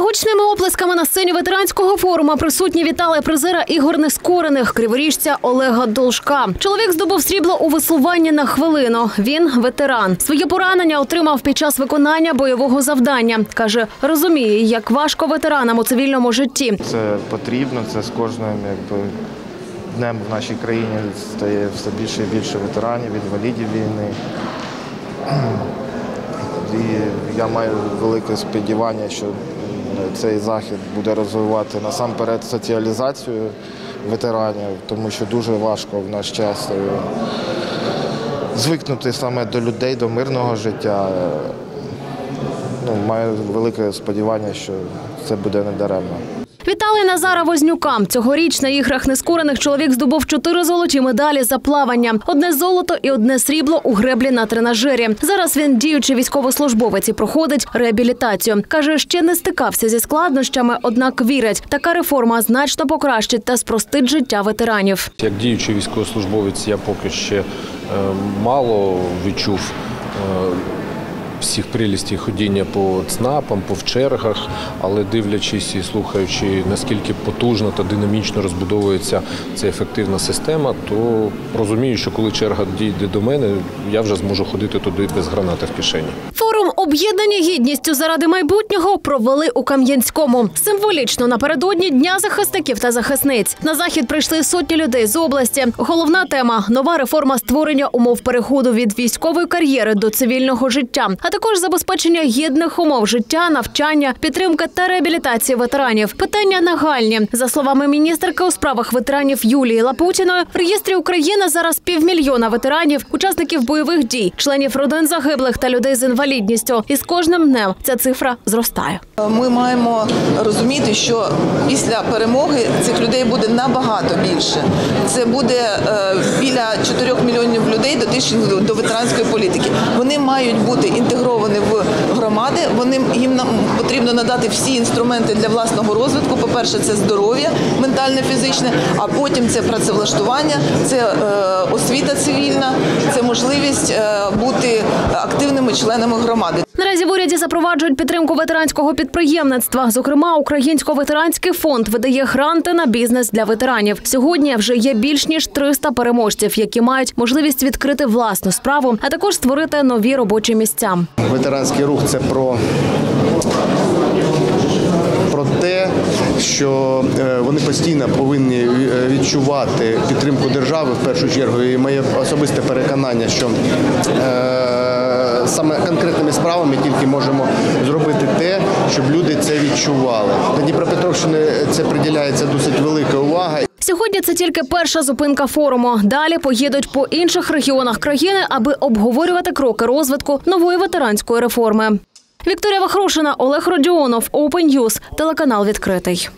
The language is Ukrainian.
Гучними оплесками на сцені ветеранського форуму присутні вітали призера ігор нескорених криворіжця Олега Должка. Чоловік здобув срібло у веслуванні на хвилину. Він ветеран. Своє поранення отримав під час виконання бойового завдання. каже, розуміє, як важко ветеранам у цивільному житті. Це потрібно, це з кожним днем в нашій країні стає все більше і більше ветеранів, інвалідів війни. І я маю велике сподівання, що цей захід буде розвивати насамперед соціалізацію ветеранів, тому що дуже важко в наш час е, звикнути саме до людей, до мирного життя. Е, Ну, маю велике сподівання, що це буде не Вітали Назара Вознюка. Цьогоріч на іграх нескорених чоловік здобув чотири золоті медалі за плавання: одне золото і одне срібло у греблі на тренажері. Зараз він діючий військовослужбовець і проходить реабілітацію. каже, ще не стикався зі складнощами, однак вірить, така реформа значно покращить та спростить життя ветеранів. Як діючий військовослужбовець, я поки ще е, мало відчув е, всіх прелістей ходіння по ЦНАПам, по чергах, але дивлячись і слухаючи, наскільки потужно та динамічно розбудовується ця ефективна система, то розумію, що коли черга дійде до мене, я вже зможу ходити туди без гранати в кишені. Об'єднані гідністю заради майбутнього провели у Кам'янському. Символічно напередодні дня захисників та захисниць. На захід прийшли сотні людей з області. Головна тема нова реформа створення умов переходу від військової кар'єри до цивільного життя, а також забезпечення гідних умов життя, навчання, підтримка та реабілітації ветеранів. Питання нагальні за словами міністерки у справах ветеранів Юлії Лапутіної. В реєстрі України зараз півмільйона ветеранів, учасників бойових дій, членів родин загиблих та людей з інвалідністю. І з кожним днем ця цифра зростає. Ми маємо розуміти, що після перемоги цих людей буде набагато більше. Це буде е, біля 4 мільйонів людей дотичних до- ветеранської політики. Вони мають бути інтегровані в громади. Вони їм нам потрібно надати всі інструменти для власного розвитку. По-перше, це здоров'я, ментальне, фізичне, а потім це працевлаштування, це е, освіта цивільна, це можливість е, бути активними членами громади. Наразі в уряді запроваджують підтримку ветеранського підприємництва. Зокрема, Українсько ветеранський фонд видає гранти на бізнес для ветеранів. Сьогодні вже є більш ніж 300 переможців, які мають можливість відкрити власну справу, а також створити нові робочі місця. Ветеранський рух це про, про те, що е, вони постійно повинні е, відчувати підтримку держави в першу чергу. І моє особисте переконання, що е, саме конкретними справами тільки можемо зробити те, щоб люди це відчували. На Дніпропетровщині це приділяється досить велика увага. Сьогодні це тільки перша зупинка форуму. Далі поїдуть по інших регіонах країни, аби обговорювати кроки розвитку нової ветеранської реформи. Вікторія Вахрушина, Олег Родіонов, Open News, телеканал відкритий.